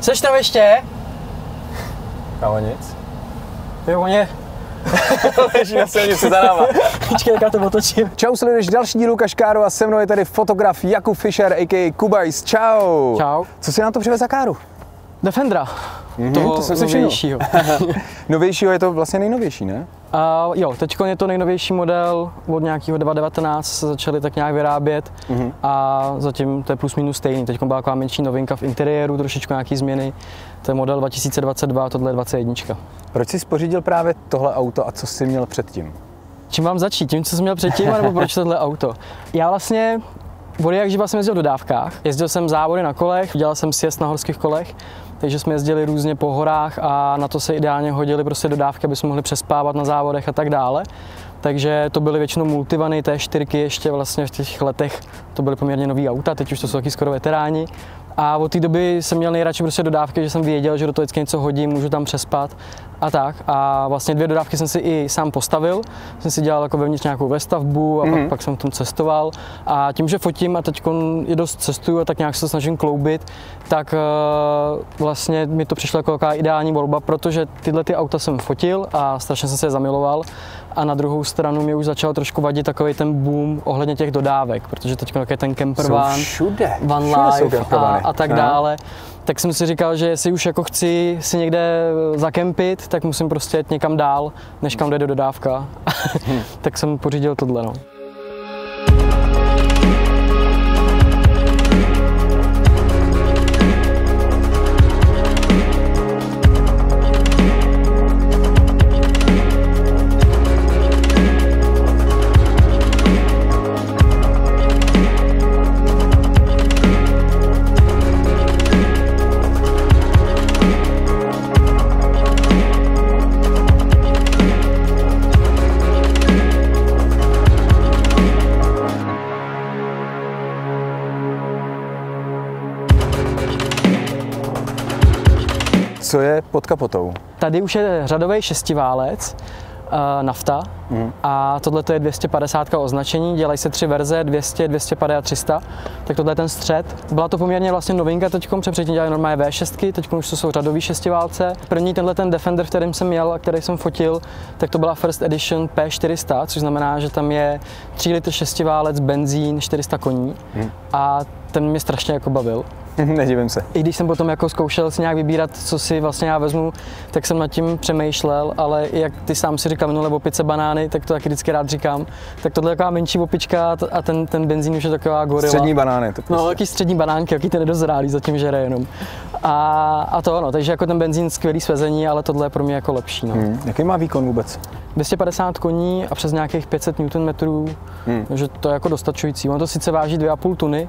Seš tam ještě? Kámo nic. Jo, oni. Leží na silnici za náma. Počkej, jak já to otočím. Čau, sleduješ další díl Kaškáru a se mnou je tady fotograf Jakub Fischer, a.k.a. Kubajs. Čau. Čau. Co si nám to přivez za káru? Defendera. Mhm, toho to jsem novějšího. Novějšího je to vlastně nejnovější, ne? A jo, teď je to nejnovější model, od nějakého 2019 se začali tak nějak vyrábět Mhm. a zatím to je plus minus stejný. Teď byla taková menší novinka v interiéru, trošičku nějaký změny. To je model 2022, tohle je 21. Proč jsi spořídil právě tohle auto a co jsi měl předtím? Čím mám začít? Tím, co jsem měl předtím, nebo proč tohle auto? Já vlastně od jak živa jsem jezdil v dodávkách. Jezdil jsem závody na kolech, dělal jsem sjezd na horských kolech, takže jsme jezdili různě po horách a na to se ideálně hodily prostě dodávky, aby jsme mohli přespávat na závodech a tak dále. Takže to byly většinou multivany, T4 ještě vlastně v těch letech, to byly poměrně nový auta, teď už to jsou taky skoro veteráni. A od té doby jsem měl nejradši prostě dodávky, že jsem věděl, že do toho vždycky něco hodím, můžu tam přespat a tak. A vlastně dvě dodávky jsem si i sám postavil. Jsem si dělal jako vevnitř nějakou vestavbu a mm-hmm. pak, pak jsem v tom cestoval. A tím, že fotím a teď je dost cestuju a tak nějak se to snažím kloubit, tak uh, vlastně mi to přišlo jako taková ideální volba, protože tyhle ty auta jsem fotil a strašně jsem se je zamiloval. A na druhou stranu mi už začal trošku vadit takový ten boom ohledně těch dodávek, protože teď je ten camper van, všude. van všude life a, campervany. a tak No. Tak jsem si říkal, že jestli už jako chci si někde zakempit, tak musím prostě jet někam dál, než kam jde dodávka. tak jsem pořídil tohle. No. Co je pod kapotou? Tady už je řadový šestiválec, uh, nafta Mhm. a tohle je 250 označení, dělají se tři verze, 200, 250 a 300, tak tohle je ten střed. Byla to poměrně vlastně novinka teď, předtím dělali normálně V6, teď už to jsou řadový šestiválce. První tenhle ten Defender, v kterým jsem jel a který jsem fotil, tak to byla First Edition P400, což znamená, že tam je 3 litr šestiválec, benzín, 400 koní Mhm. a ten mě strašně jako bavil Nedivím se. i když jsem potom jako zkoušel si nějak vybírat, co si vlastně já vezmu, tak jsem nad tím přemýšlel, ale jak ty sám si říkal minule opice banány, tak to taky vždycky rád říkám. Tak tohle je taková menší opička a ten, ten benzín už je taková gorila. Střední banány. To No, prostě. taky střední banánky, jaký ty nedozrálý, zatím žere jenom. A, a to ono, takže jako ten benzín skvělý svezení, ale tohle je pro mě jako lepší. No. Hmm. Jaký má výkon vůbec? 250 koní a přes nějakých 500 Nm, Hmm. takže to je jako dostačující. On to sice váží 2,5 tuny,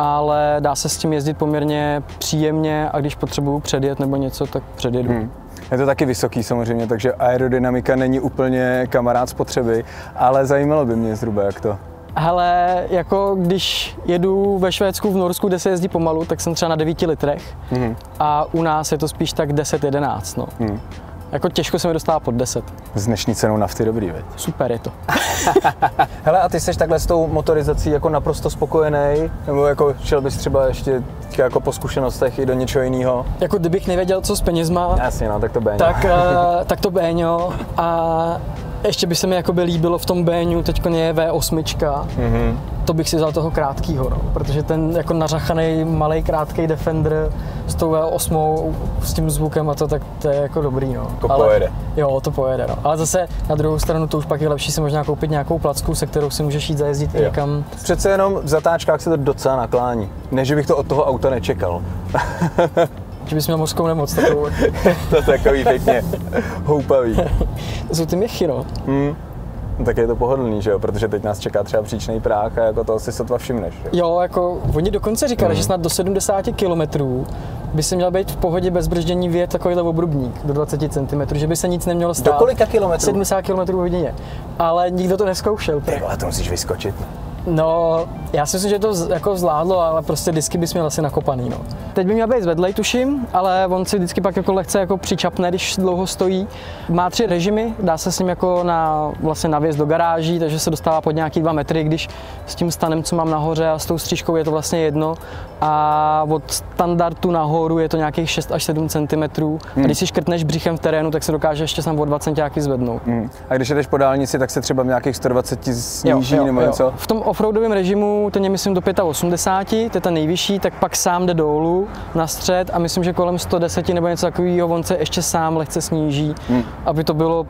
ale dá se s tím jezdit poměrně příjemně a když potřebuju předjet nebo něco, tak předjedu. Hmm. Je to taky vysoký samozřejmě, takže aerodynamika není úplně kamarád spotřeby, ale zajímalo by mě zhruba, jak to. Hele, jako když jedu ve Švédsku, v Norsku, kde se jezdí pomalu, tak jsem třeba na 9 litrech Mhm. a u nás je to spíš tak 10-11. No. Hmm. Jako těžko se mi dostává pod 10. S dnešní cenou nafty dobrý, veď? Super je to. Hele, a ty jsi takhle s tou motorizací jako naprosto spokojený? Nebo jako šel bys třeba ještě jako po zkušenostech i do něčeho jiného? Jako kdybych nevěděl, co s penězma, Jasně, no, tak to bude. tak, uh, tak to Béňo a ještě by se mi jakoby líbilo v tom Béňu, teď je V8, Mhm. to bych si vzal toho krátkýho, no. protože ten jako nařachaný malý krátký Defender s tou V8 s tím zvukem a to, tak to je jako dobrý. No. To pojede. Jo, to pojede. No. Ale zase na druhou stranu to už pak je lepší si možná koupit nějakou placku, se kterou si můžeš jít zajezdit i Jo. někam. Přece jenom v zatáčkách se to docela naklání. Ne, že bych to od toho auta nečekal. Že bys měl mořskou nemoc takovou. to je takový pěkně houpavý. to jsou ty měchy, no. Hmm. No, tak je to pohodlný, že jo? Protože teď nás čeká třeba příčný práh a jako toho si sotva všimneš. že? Jo, jako oni dokonce říkali, že snad do 70 km by se měl být v pohodě bez brždění vyjet takovýhle obrubník do 20 cm, že by se nic nemělo stát. Do kolika kilometrů? 70 km hodině. Ale nikdo to neskoušel. Ty vole, to musíš vyskočit. No, Já si myslím, že to jako zvládlo, ale prostě disky bys měl asi nakopaný. No. Teď by měl být zvedlej, tuším, ale on si vždycky pak jako lehce jako přičapne, když dlouho stojí. Má tři režimy, dá se s ním jako na, vlastně navěst do garáží, takže se dostává pod nějaký dva metry, když s tím stanem, co mám nahoře a s tou střížkou je to vlastně jedno. A od standardu nahoru je to nějakých 6 až 7 cm. A když si škrtneš břichem v terénu, tak se dokáže ještě sam o 2 cm zvednout. Hmm. A když jdeš po dálnici, tak se třeba v nějakých 120 sníží nebo něco? V tom offroadovém režimu ten je myslím do 85, to je ten nejvyšší, tak pak sám jde dolů na střed a myslím, že kolem 110 nebo něco takového on se ještě sám lehce sníží, Hmm. aby to bylo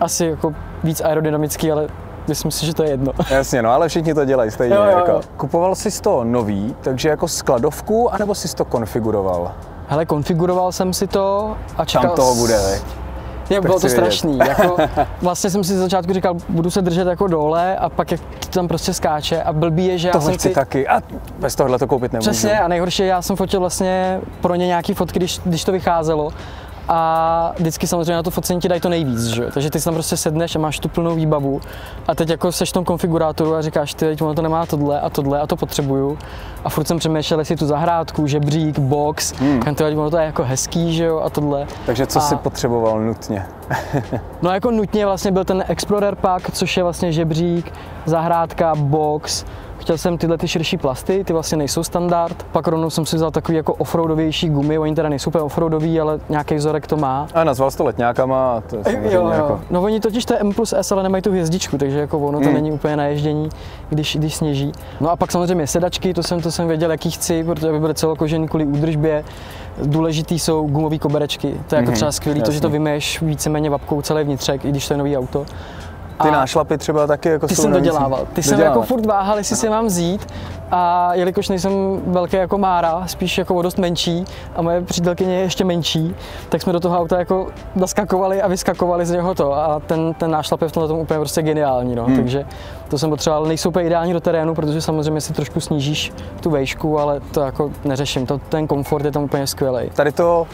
asi jako víc aerodynamický, ale myslím si, že to je jedno. Jasně, no ale všichni to dělají stejně. Jo, jo, jo. Jako. Kupoval jsi to nový, takže jako skladovku, anebo jsi to konfiguroval? Hele, konfiguroval jsem si to a čekal... Tam toho bude, veď? Je, bylo to strašný. Jako, vlastně jsem si z začátku říkal, budu se držet jako dole a pak jak to tam prostě skáče a blbý je, že já Tohle jsem chci si... taky a bez tohle to koupit nemůžu. Přesně a nejhorší, je, já jsem fotil vlastně pro ně nějaký fotky, když, když to vycházelo. A vždycky samozřejmě na to focení ti dají to nejvíc, že? jo? Takže ty si tam prostě sedneš a máš tu plnou výbavu. A teď jako seš v tom konfigurátoru a říkáš, ty, teď ono to nemá tohle a tohle a to potřebuju. A furt jsem přemýšlel, jestli tu zahrádku, žebřík, box, hmm. ty, teď ono to je jako hezký, že jo, a tohle. Takže co A- jsi potřeboval nutně? No jako nutně vlastně byl ten Explorer Pack, což je vlastně žebřík, zahrádka, box. Chtěl jsem tyhle ty širší plasty, ty vlastně nejsou standard. Pak rovnou jsem si vzal takový jako offroadovější gumy, oni teda nejsou úplně offroadový, ale nějaký vzorek to má. A nazval jsi to letňákama a to je samozřejmě jako... No oni totiž to je M plus S, ale nemají tu hvězdičku, takže jako ono to Hmm. není úplně na ježdění, když, když sněží. No a pak samozřejmě sedačky, to jsem, to jsem věděl, jaký chci, protože by byly celokožený kvůli údržbě. Důležitý jsou gumové koberečky, to je jako Mhm, třeba skvělý, to, že to vymeješ víceméně vapkou celý vnitřek, i když to je nový auto. Ty nášlapy třeba taky jako ty jsou jsem navíc- dodělával. Ty jsem jako furt váhal, jestli si je mám vzít. A jelikož nejsem velký jako Mára, spíš jako o dost menší a moje přítelkyně je ještě menší, tak jsme do toho auta jako naskakovali a vyskakovali z něho to. A ten, ten nášlap je v tomhle tom úplně prostě geniální. No. Hmm. Takže to jsem potřeboval. Nejsou úplně ideální do terénu, protože samozřejmě si trošku snížíš tu vejšku, ale to jako neřeším. To, ten komfort je tam úplně skvělý. Tady to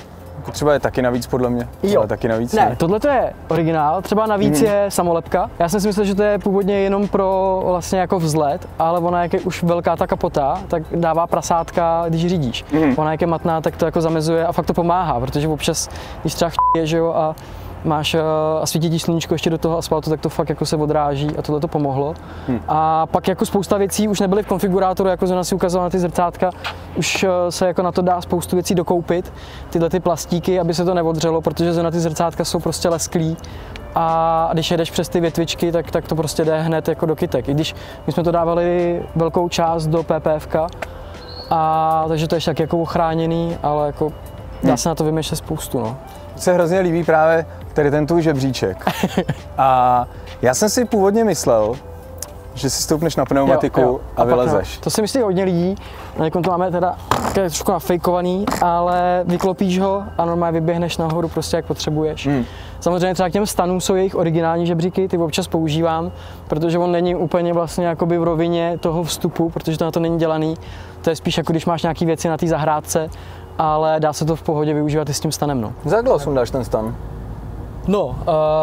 jako třeba je taky navíc podle mě. Jo. Ale taky navíc. Ne, tohle to je originál, třeba navíc Mhm. je samolepka. Já jsem si myslel, že to je původně jenom pro vlastně jako vzlet, ale ona jak je už velká ta kapota, tak dává prasátka, když řídíš. Mhm. Ona jak je matná, tak to jako zamezuje a fakt to pomáhá, protože občas, když třeba je, že jo, a máš eh, a svítí ti sluníčko ještě do toho asfaltu, tak to fakt jako se odráží a tohle to pomohlo. Hm. A pak jako spousta věcí už nebyly v konfigurátoru, jako Zona si ukazovala na ty zrcátka, už eh, se jako na to dá spoustu věcí dokoupit, tyhle ty plastíky, aby se to neodřelo, protože Zona ty zrcátka jsou prostě lesklí a když jedeš přes ty větvičky, tak, tak to prostě jde hned jako do kytek. I když my jsme to dávali velkou část do PPFK, a takže to je ještě tak jako ochráněný, ale jako dá Hm. se na to vymýšlet spoustu. No. Se hrozně líbí právě tady ten tvůj žebříček. A já jsem si původně myslel, že si stoupneš na pneumatiku Jo, jo. a pak vylezeš. No, to si myslí hodně lidí, na někom to máme teda také trošku nafejkovaný, ale vyklopíš ho a normálně vyběhneš nahoru prostě jak potřebuješ. Hmm. Samozřejmě třeba k těm stanům jsou jejich originální žebříky, ty občas používám, protože on není úplně vlastně jakoby v rovině toho vstupu, protože to na to není dělaný. To je spíš jako když máš nějaké věci na té zahrádce, ale dá se to v pohodě využívat i s tím stanem. No, Za jak dlouho sundáš ten stan? no uh,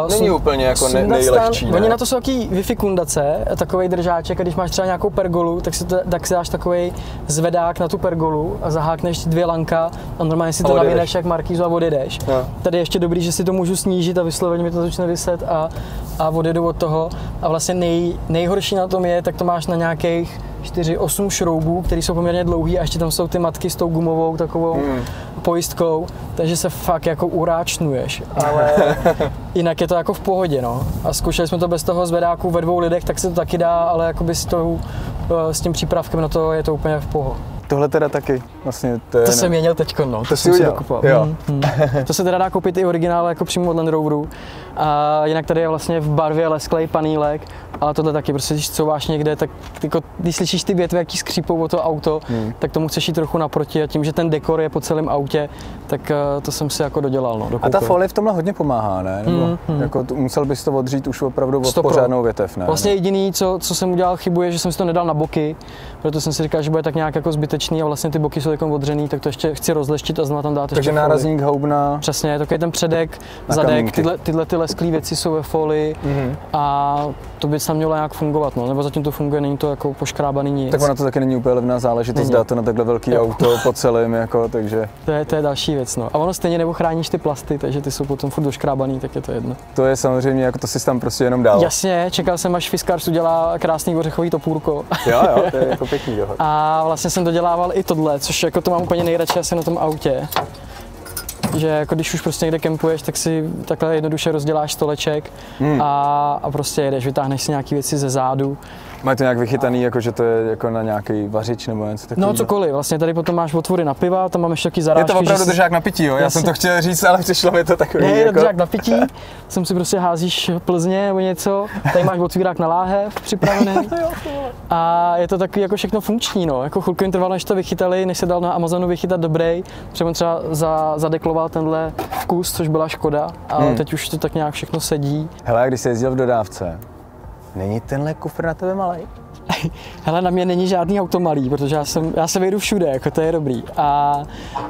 Není úplně jako ne- nejlehčí, stan- ne? Oni na to jsou takový Wi-Fi kundace, takový držáček a když máš třeba nějakou pergolu, tak si, to, tak si dáš takový zvedák na tu pergolu a zahákneš dvě lanka a normálně si to navineš jak markízu a odjedeš. Jo. Tady je ještě dobrý, že si to můžu snížit a vysloveně mi to začne vyset a, a odjedu od toho. A vlastně nej, nejhorší na tom je, tak to máš na nějakých 4-8 šroubů, které jsou poměrně dlouhý a ještě tam jsou ty matky s tou gumovou takovou Hmm. pojistkou, takže se fakt jako uráčnuješ, ale jinak je to jako v pohodě, no. A zkoušeli jsme to bez toho zvedáku ve dvou lidech, tak se to taky dá, ale jakoby s, tou, eh, s tím přípravkem na to je to úplně v poho. Tohle teda taky. Vlastně to je To ne- jsem měnil teď, no. To, jsi si udělal? dokupoval. Jo. Mm, mm. To se teda dá koupit i originál jako přímo od Land Roveru. A jinak tady je vlastně v barvě lesklej panílek, ale tohle taky, prostě když couváš někde, tak jako, když slyšíš ty větve, jaký skřípou o to auto, Hmm. tak tomu chceš jít trochu naproti a tím, že ten dekor je po celém autě, tak eh, to jsem si jako dodělal, no, A ta folie v tomhle hodně pomáhá, ne? Nebo Hmm, hmm. jako musel bys to odřít už opravdu od pořádnou větev, ne? Vlastně jediný, co, co jsem udělal chybu, je, že jsem si to nedal na boky, proto jsem si říkal, že bude tak nějak jako zbytečně roztečný a vlastně ty boky jsou jako odřený, tak to ještě chci rozleštit a znova tam dát Takže ještě folii. nárazník, houbna. Přesně, takový ten předek, Na zadek, kamínky. tyhle, tyhle ty lesklé věci jsou ve folii Mhm. a to by se mělo nějak fungovat, no. nebo zatím to funguje, není to jako poškrábaný nic. Tak ona to taky není úplně levná záležitost, Není. dá to na takhle velký Jo. auto po celém, jako, takže To je, to je další věc, no. A ono stejně nebo chráníš ty plasty, takže ty jsou potom furt doškrábaný, tak je to jedno. to je samozřejmě, jako to si tam prostě jenom dal. Jasně, čekal jsem, až Fiskars udělá krásný ořechový topůrko. Jo, jo, to je jako pěkný dohod. A vlastně jsem dodělával i tohle, což jako to mám úplně nejradši asi na tom autě. Že jako když už prostě někde kempuješ, tak si takhle jednoduše rozděláš stoleček Hmm. a, a prostě jedeš, vytáhneš si nějaké věci ze zádu. Mají to nějak vychytaný, jako že to je jako na nějaký vařič nebo něco takového? No cokoliv, vlastně tady potom máš otvory na piva, tam mám ještě taky Je zarážky. to opravdu si- držák na pití, jo? Já jsem Jasně. to chtěl říct, ale přišlo mi to takový, Ne, je to jako... držák na pití, sem si prostě házíš Plzně nebo něco, tady máš otvírák na láhev připravený a je to takový jako všechno funkční, no. Jako chvilku jim trvalo, než to vychytali, než se dal na Amazonu vychytat dobrý, třeba třeba za, zadekloval tenhle vkus, což byla škoda, ale Hmm. teď už to tak nějak všechno sedí. Hele, když jsi jezdil v dodávce, není tenhle kufr na tebe malý? Hele, na mě není žádný auto malý, protože já, jsem, já se vejdu všude, jako to je dobrý. A,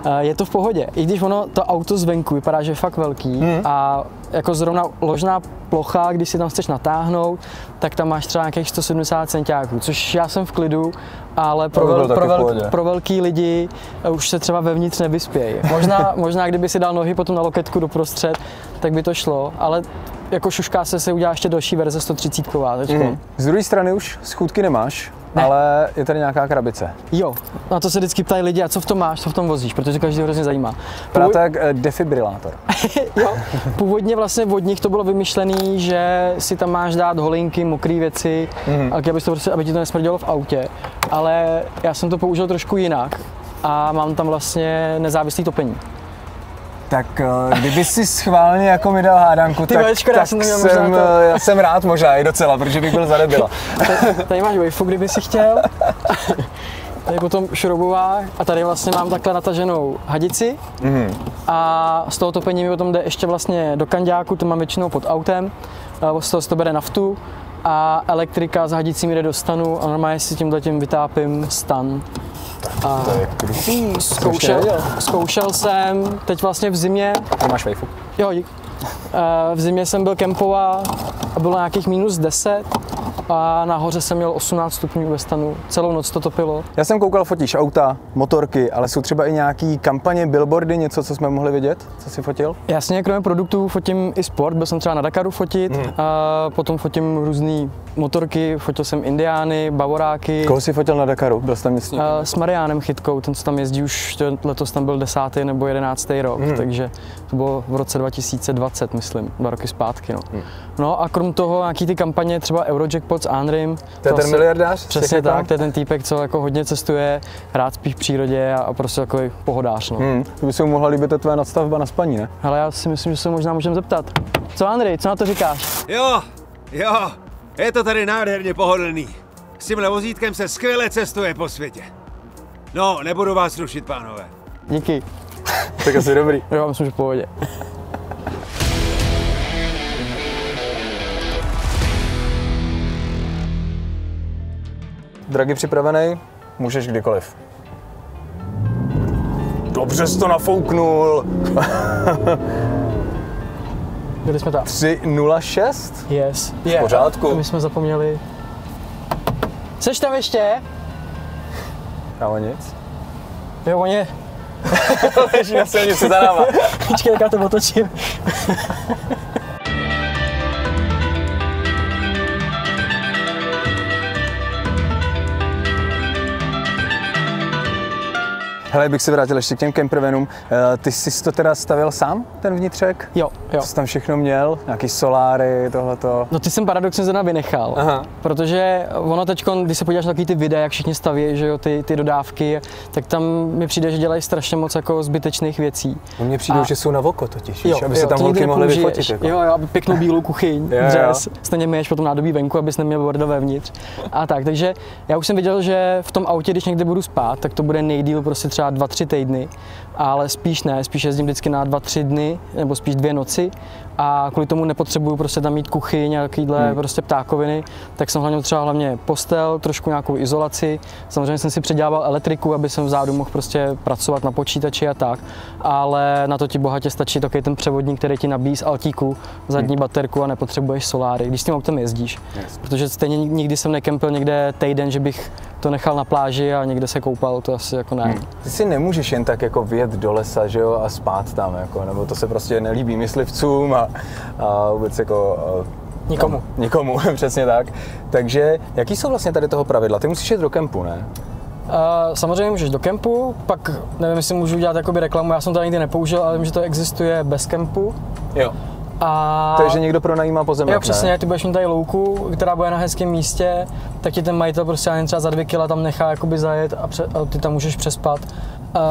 a je to v pohodě. I když ono, to auto zvenku vypadá, že je fakt velký Hmm. a jako zrovna ložná plocha, když si tam chceš natáhnout, tak tam máš třeba nějakých 170 centiáků, což já jsem v klidu, ale pro, vel, pro, vel, pro velký lidi eh, už se třeba vevnitř nevyspějí. Možná, možná kdyby si dal nohy potom na loketku doprostřed, tak by to šlo, ale jako šušká se se udělá ještě další verze 130 teďko. Mm. Z druhé strany už schůdky nemáš, Ne. ale je tady nějaká krabice. Jo, na to se vždycky ptají lidi, a co v tom máš, co v tom vozíš, protože každý hrozně zajímá. Původ, to jak eh, defibrilátor. jo, původně vlastně od nich to bylo vymyšlené, že si tam máš dát holinky, mokré věci, a aby, to prostě, aby ti to nesmrdělo v autě. Ale já jsem to použil trošku jinak a mám tam vlastně nezávislý topení. Tak eh, kdyby si schválně jako mi dal hádanku, Ty tak, vole, škoda, já tak jsem jsem, eh, já jsem rád možná i docela, protože bych byl zadebila. Tady, máš waifu, kdyby si chtěl. Tady potom šroubová a tady vlastně mám takhle nataženou hadici Mhm. a z toho topení mi potom jde ještě vlastně do kanďáku, to mám většinou pod autem, z toho se to bere naftu a elektrika s hadicí mi jde do stanu a normálně si tímhle tím vytápím stan. A To je krutý. zkoušel, zkoušel jsem teď vlastně v zimě, Máš vejfu. jo dík. Eh, v zimě jsem byl kempovat a bylo nějakých minus 10 a nahoře jsem měl 18 stupňů ve stanu. Celou noc to topilo. Já jsem koukal, fotíš auta, motorky, ale jsou třeba i nějaký kampaně, billboardy, něco, co jsme mohli vidět, co jsi fotil? Jasně, kromě produktů fotím i sport, byl jsem třeba na Dakaru fotit, Mhm. a potom fotím různé motorky, fotil jsem Indiány, Bavoráky. Koho jsi fotil na Dakaru? Byl jsi tam? A s Mariánem Chytkou, ten co tam jezdí už, to- letos tam byl desátý nebo jedenáctý rok, Mhm. takže to bylo v roce 2020, myslím, dva roky zpátky. No, Mhm. no a krom toho nějaký ty kampaně, třeba Eurojackpot s Andrym. To je ten miliardář? z těch Přesně tak, to je ten týpek, co jako hodně cestuje, rád spí v přírodě a, a prostě takový pohodář. No. Hmm, to by se mu mohla líbit ta tvoje nadstavba na spaní, ne? Ale já si myslím, že se možná můžeme zeptat. Co Andrej, co na to říkáš? Jo, jo, je to tady nádherně pohodlný. S tímhle vozítkem se skvěle cestuje po světě. No, nebudu vás rušit, pánové. Díky. Tak asi dobrý. Jo, myslím, že v pohodě. Dragy připravený? Můžeš kdykoliv. Dobře jsi to nafouknul. Byli jsme tam. 3.06? Yes. V pořádku. My jsme zapomněli. Seš tam ještě? Kámo nic. Jo, oni. Leží na silnici za náma. Počkej, jak já to otočím. Hele, bych se vrátil ještě k těm campervanům. Eh, Ty jsi to teda stavil sám, ten vnitřek? Jo, jo. Co jsi tam všechno měl? Nějaký soláry, tohleto? No ty jsem paradoxně zrovna vynechal, Aha. protože ono teď, když se podíváš na takový ty videa, jak všichni staví, že jo, ty, ty dodávky, tak tam mi přijde, že dělají strašně moc jako zbytečných věcí. Mně přijde, A- že jsou na oko totiž, víš, aby jo, se tam holky mohly vyfotit. Jako. Jo, jo, aby pěknou bílou kuchyň, Jo, jo. dřez, stejně myješ potom nádobí venku, abys neměl bordel vevnitř. A tak, takže já už jsem viděl, že v tom autě, když někde budu spát, tak to bude nejdíl prostě třeba 2-3 týdny. Ale spíš ne, spíš jezdím vždycky na dva, tři dny, nebo spíš dvě noci a kvůli tomu nepotřebuju prostě tam mít kuchyň, nějakýhle hmm. prostě ptákoviny, tak jsem hlavně třeba hlavně postel, trošku nějakou izolaci. Samozřejmě jsem si předělával elektriku, aby jsem vzadu mohl prostě pracovat na počítači a tak, ale na to ti bohatě stačí takový ten převodník, který ti nabíjí z altíku zadní hmm. baterku a nepotřebuješ soláry, když s tím autem jezdíš. Yes. Protože stejně nikdy jsem nekempil někde týden, že bych to nechal na pláži a někde se koupal, to asi jako ne. Hmm. Ty si nemůžeš jen tak jako vjet do lesa, že jo, a spát tam, jako, nebo to se prostě nelíbí myslivcům a, a vůbec jako Nikomu. Tam, nikomu, přesně tak. Takže jaký jsou vlastně tady toho pravidla? Ty musíš jít do kempu, ne? Uh, samozřejmě můžeš do kempu, pak nevím, jestli můžu udělat jakoby reklamu, já jsem to nikdy nepoužil, ale vím, že to existuje bez kempu. Jo. A... Takže někdo pronajímá pozemek, Jo, přesně, ne? ty budeš mít tady louku, která bude na hezkém místě, tak ti ten majitel prostě jen třeba za dvě kila tam nechá jakoby zajet a, pře- a ty tam můžeš přespat. Uh,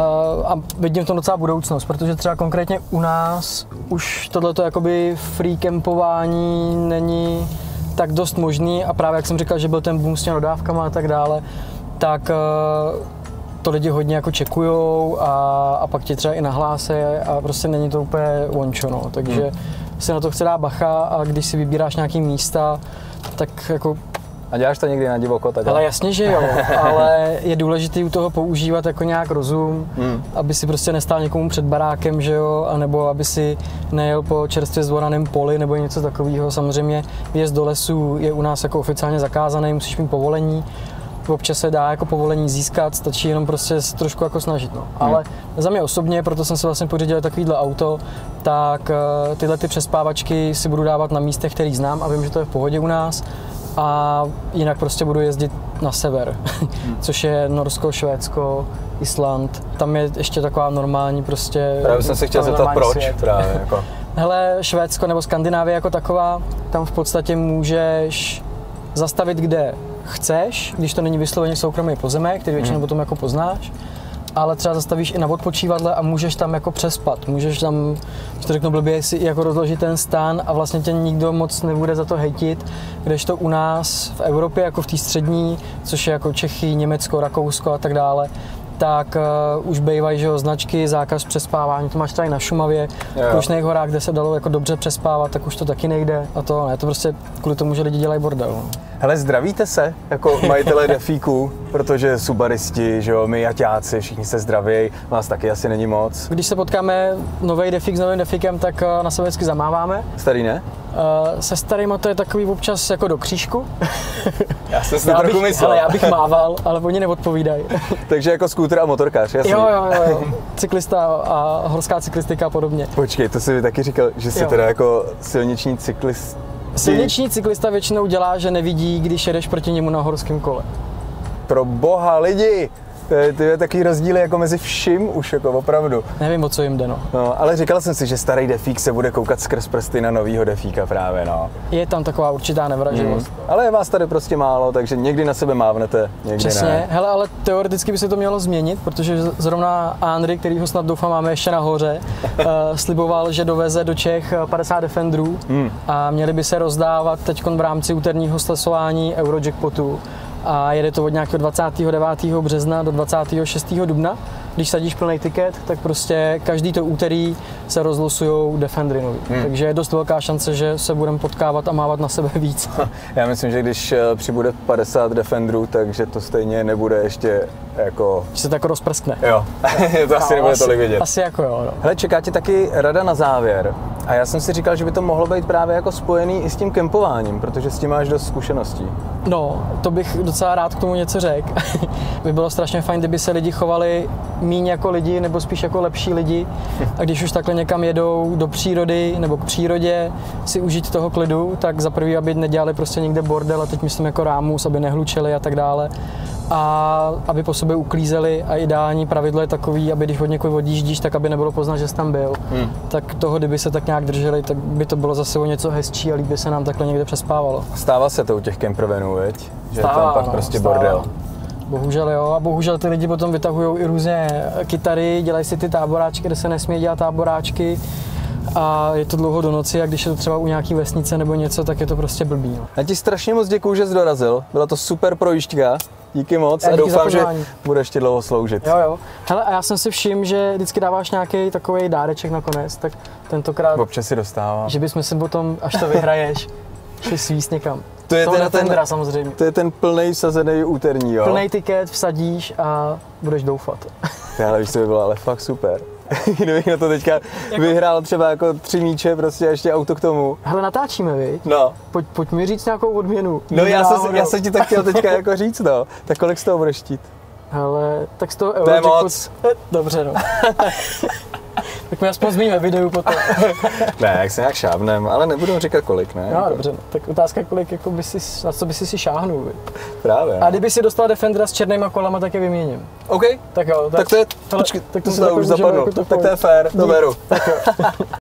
a vidím v tom docela budoucnost, protože třeba konkrétně u nás už tohleto jakoby free campování není tak dost možný a právě jak jsem říkal, že byl ten boom s těmi dodávkama a tak dále, tak uh, to lidi hodně jako čekujou a, a pak ti třeba i nahlásí a prostě není to úplně ončo, no. takže hmm. si na to chce dát bacha a když si vybíráš nějaký místa, tak jako a děláš to někdy na divoko? Tak ale jasně, že jo, ale je důležité u toho používat jako nějak rozum, hmm. aby si prostě nestál někomu před barákem, že jo, anebo aby si nejel po čerstvě zvoraném poli nebo něco takového. Samozřejmě vjezd do lesu je u nás jako oficiálně zakázaný, musíš mít povolení, občas se dá jako povolení získat, stačí jenom prostě se trošku jako snažit. No. Hmm. Ale za mě osobně, proto jsem si vlastně pořídil takovýhle auto, tak uh, tyhle ty přespávačky si budu dávat na místech, který znám a vím, že to je v pohodě u nás a jinak prostě budu jezdit na sever, hmm. což je Norsko, Švédsko, Island. Tam je ještě taková normální prostě... Právě jsem se chtěl zeptat, proč svět. právě. Jako. Hele, Švédsko nebo Skandinávie jako taková, tam v podstatě můžeš zastavit kde chceš, když to není vysloveně soukromý pozemek, který většinou hmm. potom jako poznáš ale třeba zastavíš i na odpočívadle a můžeš tam jako přespat. Můžeš tam, to řeknu blbě, si jako rozložit ten stán a vlastně tě nikdo moc nebude za to hejtit, to u nás v Evropě, jako v té střední, což je jako Čechy, Německo, Rakousko a tak dále, tak uh, už bývají že jo, značky, zákaz přespávání, to máš tady na Šumavě, v Krušných horách, kde se dalo jako dobře přespávat, tak už to taky nejde a to ne, to prostě kvůli tomu, že lidi dělají bordel. No. Hele, zdravíte se jako majitelé defíků, protože subaristi, že jo, my jaťáci, všichni se zdraví, vás taky asi není moc. Když se potkáme nový defík s novým defíkem, tak eh, na sebe vždycky zamáváme. Starý ne? Uh, se starýma to je takový občas jako do křížku. Já jsem si to trochu myslel. Ale já bych mával, ale oni neodpovídají. Takže jako skútr a motorkář, jasný. Jo, jo, jo, cyklista a horská cyklistika a podobně. Počkej, to si taky říkal, že jsi jo. teda jako silniční cyklist Silniční cyklista většinou dělá, že nevidí, když jedeš proti němu na horském kole. Pro boha lidi, to je, to je takový rozdíl jako mezi vším už, jako opravdu. Nevím, o co jim jde, no. no. ale říkal jsem si, že starý defík se bude koukat skrz prsty na novýho defíka právě, no. Je tam taková určitá nevraživost. Hmm. Ale je vás tady prostě málo, takže někdy na sebe mávnete, někdy Přesně, ne. hele, ale teoreticky by se to mělo změnit, protože zrovna Andry, který ho snad doufám máme ještě nahoře, uh, sliboval, že doveze do Čech 50 Defenderů hmm. a měli by se rozdávat teď v rámci úterního slesování Eurojackpotu a jede to od nějakého 29. března do 26. dubna. Když sadíš plný tiket, tak prostě každý to úterý se rozlosují Defendry nový. Hmm. Takže je dost velká šance, že se budeme potkávat a mávat na sebe víc. Já myslím, že když eh, přibude 50 Defendrů, takže to stejně nebude ještě jako... Že se tak rozprskne. Jo, to asi nebude asi, tolik vidět. Asi jako jo. No. Hele, čeká tě taky rada na závěr. A já jsem si říkal, že by to mohlo být právě jako spojený i s tím kempováním, protože s tím máš dost zkušeností. No, to bych docela rád k tomu něco řekl. by bylo strašně fajn, kdyby se lidi chovali míň jako lidi, nebo spíš jako lepší lidi. A když už takhle někam jedou do přírody nebo k přírodě si užít toho klidu, tak za prvý, aby nedělali prostě někde bordel, a teď myslím jako rámus, aby nehlučeli a tak dále a aby po sobě uklízeli a ideální pravidlo je takový, aby když od někoho odjíždíš, tak aby nebylo poznat, že jsi tam byl. Hmm. Tak toho, kdyby se tak nějak drželi, tak by to bylo zase o něco hezčí a líp by se nám takhle někde přespávalo. Stává se to u těch campervanů, veď? Že stává, tam pak no, prostě stává. bordel. Bohužel jo, a bohužel ty lidi potom vytahují i různě kytary, dělají si ty táboráčky, kde se nesmí dělat táboráčky a je to dlouho do noci a když je to třeba u nějaký vesnice nebo něco, tak je to prostě blbý. No. Já ti strašně moc děkuju, že jsi dorazil. Byla to super projížďka. Díky moc Já a díky za doufám, že budeš ještě dlouho sloužit. Jo, jo. Hele, a já jsem si všiml, že vždycky dáváš nějaký takový dáreček nakonec, tak tentokrát, Občas si dostávám. že bychom si potom, až to vyhraješ, šli svíst někam. To je To ten- tendra samozřejmě. To je ten plný sazený úterní, jo? Plný tiket vsadíš a budeš doufat. Ale víš, co by bylo ale fakt super. Kdybych na to teďka vyhrál třeba jako tři míče, prostě a ještě auto k tomu. Hele, natáčíme, viď? No, Pojď, pojď mi říct nějakou odměnu. no já, jsem, já jsem ti to chtěl teďka jako říct, no. Tak kolik z toho budeš chtít? Hele, tak z toho To je moc. Eh, Dobře, no. tak my aspoň zmíníme videu potom. Ne, jak se nějak šábnem, ale nebudu říkat kolik, ne? No, Jako- dobře, no. tak otázka, kolik jako by si, na co by si si šáhnul? Právě. A kdyby si dostal Defendera s černýma kolama, tak je vyměním. OK, Tak jo, tak to je, hele, počkej, tak to, to takhle už můžeme zapadlo, jako tak to je fér, to beru. Tak jo.